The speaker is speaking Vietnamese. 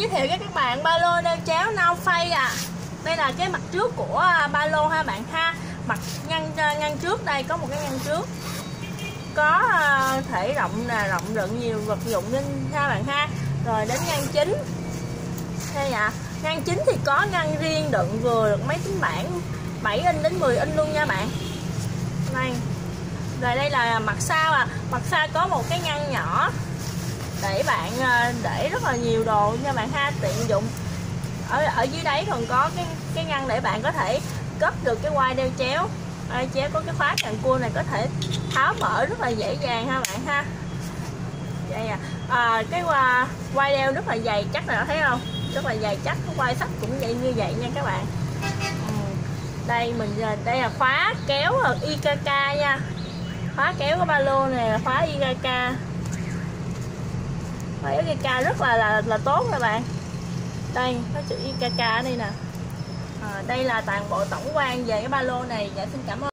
giới thiệu với các bạn ba lô đeo chéo nao phay à đây là cái mặt trước của à, ba lô ha bạn ha. Mặt ngăn à, ngăn trước đây, có một cái ngăn trước. Có à, thể rộng là rộng lượng nhiều vật dụng nên ha bạn ha. Rồi đến ngăn chính. Đây ạ. Ngăn chính thì có ngăn riêng đựng vừa được máy tính bảng 7 inch đến 10 inch luôn nha bạn. Này rồi đây là mặt sau à mặt sau có một cái ngăn nhỏ để bạn ờ, để rất là nhiều đồ nha bạn ha. Tiện dụng. Ở ở dưới đấy còn có cái cái ngăn để bạn có thể cất được cái quai đeo chéo. Quai chéo có cái khóa càng cua này có thể tháo mở rất là dễ dàng ha bạn ha. Đây à, à cái quai, quai đeo rất là dày chắc là thấy không? Rất là dày chắc. Cái quai sắt cũng vậy như vậy nha các bạn. Ừ. Đây mình ờ, đây là khóa kéo ờ, IKK nha. Khóa kéo của ba lô này là khóa IKK khóa IKK rất là là là tốt các bạn. Đây có chữ IKK ở đây nè. À, đây là toàn bộ tổng quan về cái ba lô này. Dạ xin cảm ơn.